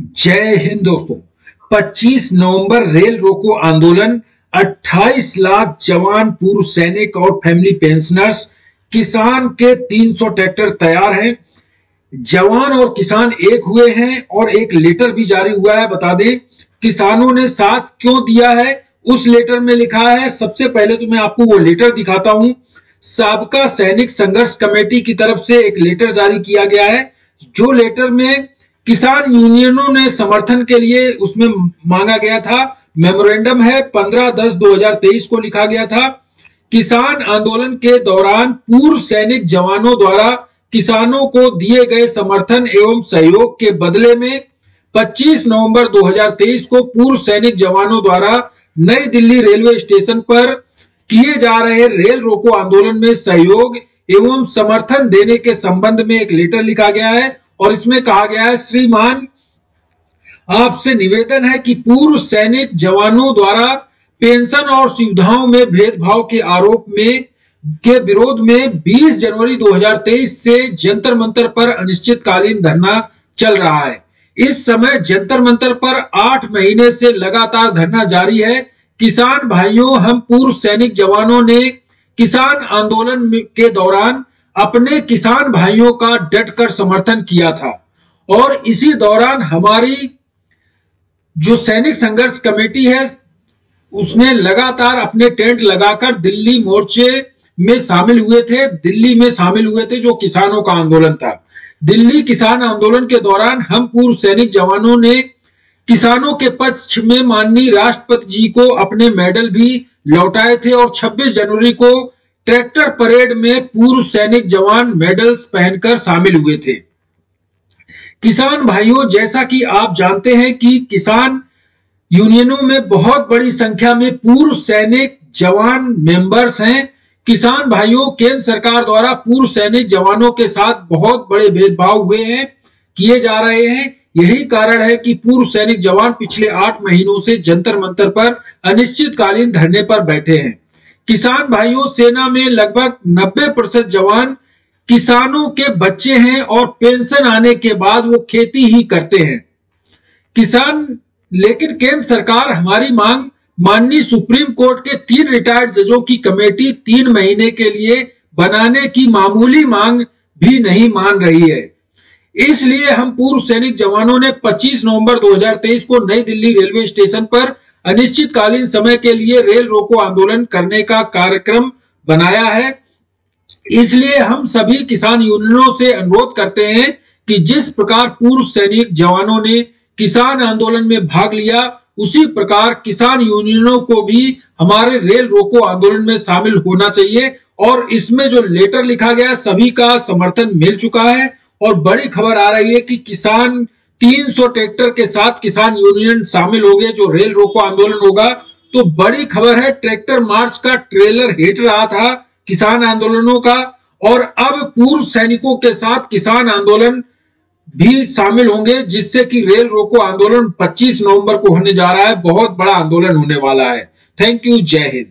जय हिंद दोस्तों। 25 नवंबर रेल रोको आंदोलन 28 लाख जवान पूर्व सैनिक और फैमिली पेंशनर्स, किसान के 300 ट्रैक्टर तैयार हैं। जवान और किसान एक हुए हैं और एक लेटर भी जारी हुआ है, बता दें। किसानों ने साथ क्यों दिया है? उस लेटर में लिखा है, सबसे पहले तो मैं आपको वो लेटर दिखाता हूँ। सबका सैनिक संघर्ष कमेटी की तरफ़ से एक लेटर जारी किया गया है, जो लेटर में किसान यूनियनों ने समर्थन के लिए उसमें मांगा गया था। मेमोरेंडम है 15 दस 2023 को लिखा गया था। किसान आंदोलन के दौरान पूर्व सैनिक जवानों द्वारा किसानों को दिए गए समर्थन एवं सहयोग के बदले में 25 नवंबर 2023 को पूर्व सैनिक जवानों द्वारा नई दिल्ली रेलवे स्टेशन पर किए जा रहे रेल रोको आंदोलन में सहयोग एवं समर्थन देने के संबंध में एक लेटर लिखा गया है। और इसमें कहा गया है, श्रीमान, आपसे निवेदन है कि पूर्व सैनिक जवानों द्वारा पेंशन और सुविधाओं में भेदभाव के आरोप में, के विरोध में 20 जनवरी 2023 से जंतर मंतर पर अनिश्चितकालीन धरना चल रहा है। इस समय जंतर मंतर पर आठ महीने से लगातार धरना जारी है। किसान भाइयों, हम पूर्व सैनिक जवानों ने किसान आंदोलन के दौरान अपने किसान भाइयों का डटकर समर्थन किया था। और इसी दौरान हमारी जो सैनिक संघर्ष कमेटी है, उसने लगातार अपने टेंट लगाकर दिल्ली मोर्चे में शामिल हुए थे, दिल्ली में शामिल हुए थे, जो किसानों का आंदोलन था। दिल्ली किसान आंदोलन के दौरान हम पूर्व सैनिक जवानों ने किसानों के पक्ष में माननीय राष्ट्रपति जी को अपने मेडल भी लौटाए थे और 26 जनवरी को ट्रैक्टर परेड में पूर्व सैनिक जवान मेडल्स पहनकर शामिल हुए थे। किसान भाइयों, जैसा कि आप जानते हैं कि किसान यूनियनों में बहुत बड़ी संख्या में पूर्व सैनिक जवान मेंबर्स हैं। किसान भाइयों, केंद्र सरकार द्वारा पूर्व सैनिक जवानों के साथ बहुत बड़े भेदभाव हुए हैं, किए जा रहे हैं। यही कारण है कि पूर्व सैनिक जवान पिछले आठ महीनों से जंतर मंतर पर अनिश्चितकालीन धरने पर बैठे हैं। किसान भाइयों, सेना में लगभग 90 प्रतिशत जवान किसानों के बच्चे हैं और पेंशन आने के बाद वो खेती ही करते हैं। किसान, लेकिन केंद्र सरकार हमारी मांग माननीय सुप्रीम कोर्ट के तीन रिटायर्ड जजों की कमेटी तीन महीने के लिए बनाने की मामूली मांग भी नहीं मान रही है। इसलिए हम पूर्व सैनिक जवानों ने 25 नवंबर 2023 को नई दिल्ली रेलवे स्टेशन पर अनिश्चितकालीन समय के लिए रेल रोको आंदोलन करने का कार्यक्रम बनाया है। इसलिए हम सभी किसान यूनियनों से अनुरोध करते हैं कि जिस प्रकार पूर्व सैनिक जवानों ने किसान आंदोलन में भाग लिया, उसी प्रकार किसान यूनियनों को भी हमारे रेल रोको आंदोलन में शामिल होना चाहिए। और इसमें जो लेटर लिखा गया, सभी का समर्थन मिल चुका है। और बड़ी खबर आ रही है कि किसान 300 ट्रैक्टर के साथ किसान यूनियन शामिल हो गए, जो रेल रोको आंदोलन होगा। तो बड़ी खबर है, ट्रैक्टर मार्च का ट्रेलर हिट रहा था किसान आंदोलनों का, और अब पूर्व सैनिकों के साथ किसान आंदोलन भी शामिल होंगे, जिससे कि रेल रोको आंदोलन 25 नवंबर को होने जा रहा है। बहुत बड़ा आंदोलन होने वाला है। थैंक यू, जय हिंद।